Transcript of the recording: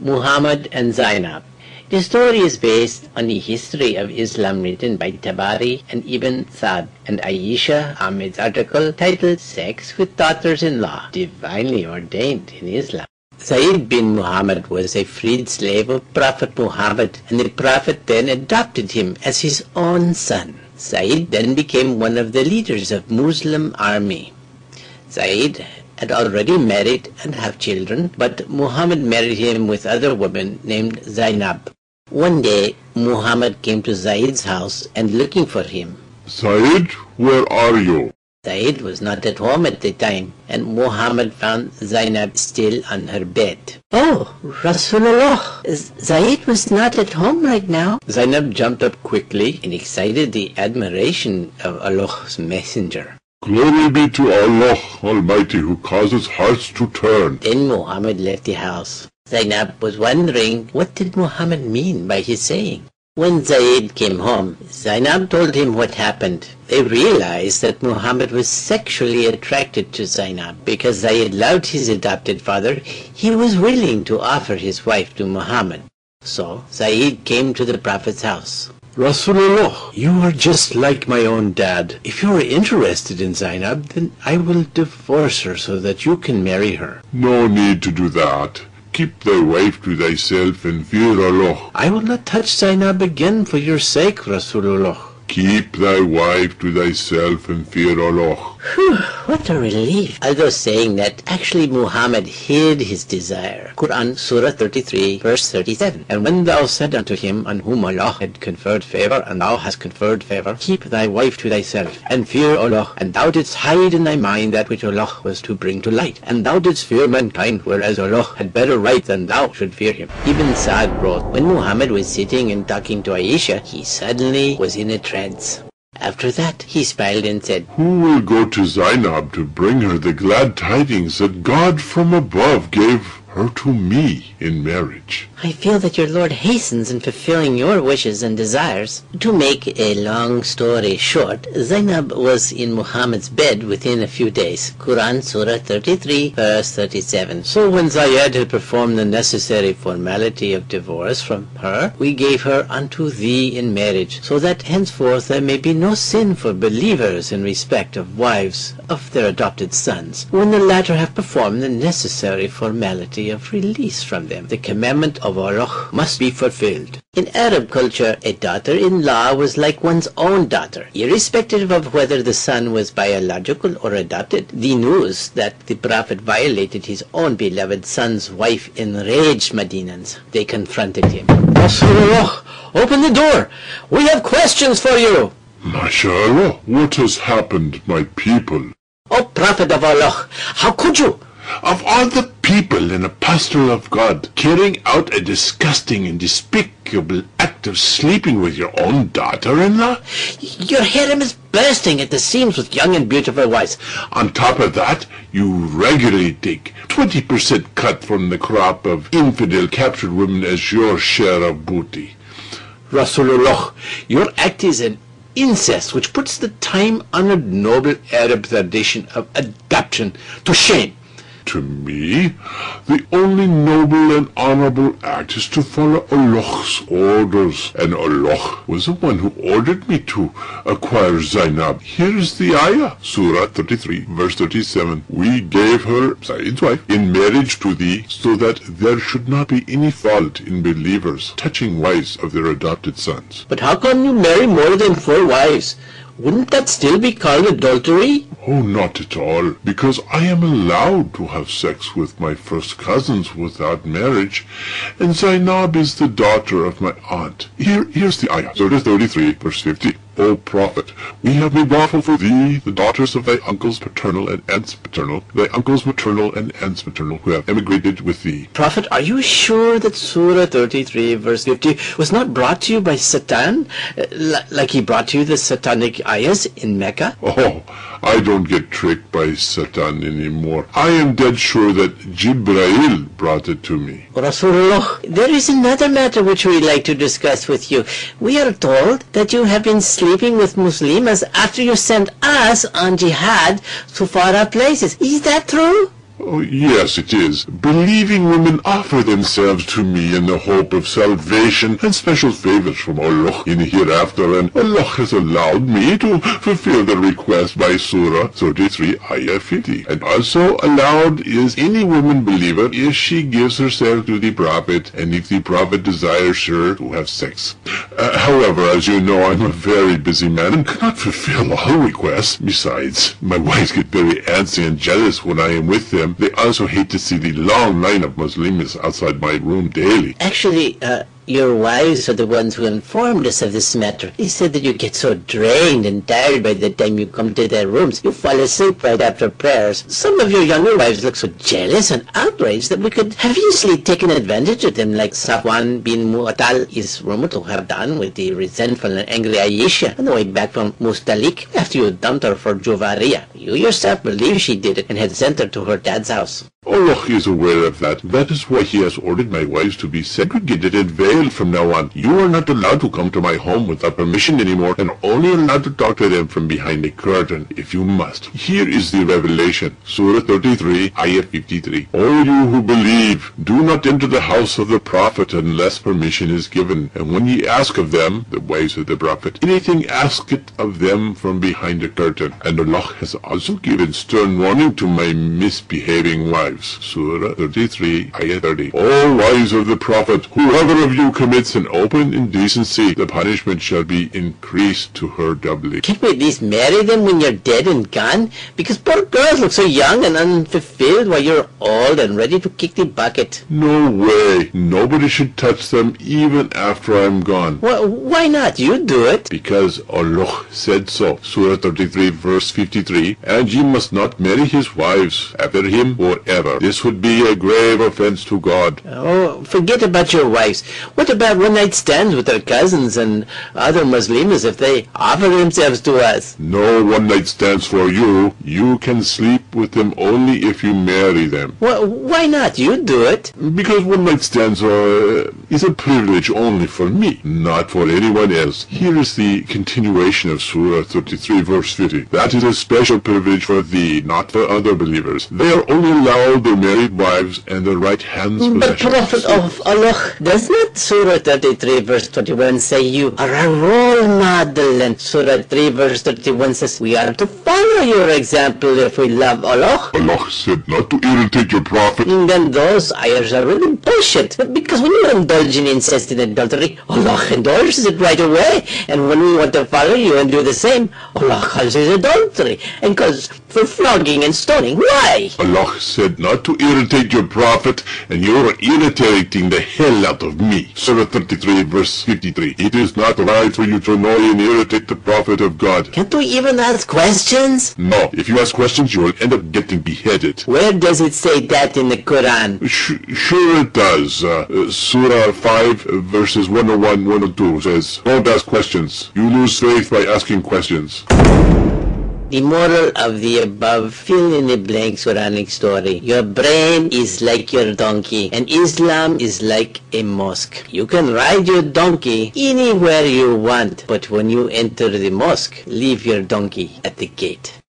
Muhammad and Zainab. The story is based on the history of Islam written by Tabari and Ibn Sa'd and Aisha Ahmed's article titled Sex with Daughters-in-Law, Divinely Ordained in Islam. Zayd bin Muhammad was a freed slave of Prophet Muhammad and the Prophet then adopted him as his own son. Zayd then became one of the leaders of Muslim army. Zayd had already married and have children, but Muhammad married him with other women named Zainab. One day, Muhammad came to Zaid's house and looking for him. Zaid, where are you? Zaid was not at home at the time, and Muhammad found Zainab still on her bed. Oh, Rasulullah, Zaid was not at home right now. Zainab jumped up quickly and excited the admiration of Allah's messenger. Glory be to Allah Almighty who causes hearts to turn. Then Muhammad left the house. Zainab was wondering what did Muhammad mean by his saying. When Zayd came home, Zainab told him what happened. They realized that Muhammad was sexually attracted to Zainab because Zayd loved his adopted father. He was willing to offer his wife to Muhammad. So Zayd came to the Prophet's house. Rasulullah, you are just like my own dad. If you are interested in Zainab, then I will divorce her so that you can marry her. No need to do that. Keep thy wife to thyself and fear Allah. I will not touch Zainab again for your sake, Rasulullah. Keep thy wife to thyself and fear Allah. Whew, what a relief. Although saying that actually Muhammad hid his desire. Quran Surah 33 verse 37. And when thou said unto him on whom Allah had conferred favor and thou hast conferred favor, keep thy wife to thyself and fear Allah. And thou didst hide in thy mind that which Allah was to bring to light. And thou didst fear mankind whereas Allah had better right than thou should fear him. Ibn Sa'd wrote, when Muhammad was sitting and talking to Aisha, he suddenly was in a trance. After that, he smiled and said, Who will go to Zainab to bring her the glad tidings that God from above gave her to me in marriage? I feel that your Lord hastens in fulfilling your wishes and desires. To make a long story short, Zainab was in Muhammad's bed within a few days. Quran Surah 33 verse 37. So when Zayd had performed the necessary formality of divorce from her, we gave her unto thee in marriage, so that henceforth there may be no sin for believers in respect of wives of their adopted sons, when the latter have performed the necessary formality of release from them. The commandment of Allah must be fulfilled. In Arab culture, a daughter-in-law was like one's own daughter, irrespective of whether the son was biological or adopted. The news that the Prophet violated his own beloved son's wife enraged Madinans. They confronted him. Rasulullah, open the door. We have questions for you. MashaAllah, what has happened, my people? O Prophet of Allah, how could you? Of all the people in a pastoral of God, carrying out a disgusting and despicable act of sleeping with your own daughter-in-law? Your harem is bursting at the seams with young and beautiful wives. On top of that, you regularly take 20% cut from the crop of infidel captured women as your share of booty. Rasulullah, your act is an incest which puts the time-honored noble Arab tradition of adoption to shame. To me, the only noble and honorable act is to follow Allah's orders. And Allah was the one who ordered me to acquire Zainab. Here is the ayah, Surah 33, verse 37. We gave her, Zayd's wife, in marriage to thee, so that there should not be any fault in believers touching wives of their adopted sons. But how come you marry more than four wives? Wouldn't that still be called adultery? Oh, not at all, because I am allowed to have sex with my first cousins without marriage, and Zainab is the daughter of my aunt. Here, here's the ayah, Surah 33, verse 50. O Prophet, we have made lawful for thee the daughters of thy uncles paternal and aunts paternal, thy uncles maternal and aunts maternal, who have emigrated with thee. Prophet, are you sure that Surah 33, verse 50 was not brought to you by Satan, uh, like he brought to you the satanic ayahs in Mecca? Oh, I don't get tricked by Satan anymore. I am dead sure that Jibrail brought it to me. Rasulullah, there is another matter which we'd like to discuss with you. We are told that you have been sleeping with Muslims after you sent us on jihad to far places. Is that true? Oh, yes, it is. Believing women offer themselves to me in the hope of salvation and special favors from Allah in the hereafter, and Allah has allowed me to fulfill the request by Surah 33, Ayah 50. And also allowed is any woman believer if she gives herself to the Prophet and if the Prophet desires her to have sex. Uh, however, as you know, I'm a very busy man and cannot fulfill all requests. Besides, my wives get very antsy and jealous when I am with them. They also hate to see the long line of Muslims outside my room daily. Actually, uh, your wives are the ones who informed us of this matter. They said that you get so drained and tired by the time you come to their rooms. You fall asleep right after prayers. Some of your younger wives look so jealous and outraged that we could have easily taken advantage of them like Safwan bin Mu'attal is rumored to have done with the resentful and angry Aisha on the way back from Mustalik after you dumped her for Juvaria. You yourself believe she did it and had sent her to her dad's house. Allah is aware of that. That is why He has ordered my wives to be segregated and veiled from now on. You are not allowed to come to my home without permission anymore and only allowed to talk to them from behind a curtain if you must. Here is the revelation. Surah 33, Ayah 53. O you who believe, do not enter the house of the Prophet unless permission is given. And when ye ask of them, the wives of the Prophet, anything ask it of them from behind a curtain. And Allah has also given stern warning to my misbehaving wives. Surah 33, Ayah 30. O wives of the Prophet, whoever of you commits an open indecency, the punishment shall be increased to her doubly. Can't we at least marry them when you're dead and gone? Because poor girls look so young and unfulfilled while you're old and ready to kick the bucket. No way. Nobody should touch them even after I'm gone. Wh- why not? You do it. Because Allah said so. Surah 33 verse 53. And ye must not marry his wives after him This would be a grave offense to God. Oh, forget about your wives. What about one night stands with our cousins and other Muslims if they offer themselves to us? No one night stands for you. You can sleep with them only if you marry them. Wh- why not? You do it. Because one night stands are, is a privilege only for me, not for anyone else. Here is the continuation of Surah 33 verse 50. That is a special privilege for thee, not for other believers. They are only allowed their married wives and their right hands But possessions. Prophet of Allah, does not Surah 33 verse 21 say you are a role model? And Surah 3 verse 31 says we are to follow your example if we love Allah. Allah said not to irritate your prophet. And then those ayahs are really bullshit. Because when you indulge in incest and adultery, Allah endorses it right away. And when we want to follow you and do the same, Allah calls it adultery and calls for flogging and stoning. Why? Allah said not to irritate your prophet, and you're irritating the hell out of me. Surah 33 verse 53. It is not right for you to annoy and irritate the prophet of God. Can't we even ask questions? No, if you ask questions, you will end up getting beheaded. Where does it say that in the Quran? Sh- sure it does. Uh, Surah 5 uh, verses 101, 102 says, Don't ask questions. You lose faith by asking questions. The moral of the above fill in the blank Quranic story. Your brain is like your donkey and Islam is like a mosque. You can ride your donkey anywhere you want, but when you enter the mosque, leave your donkey at the gate.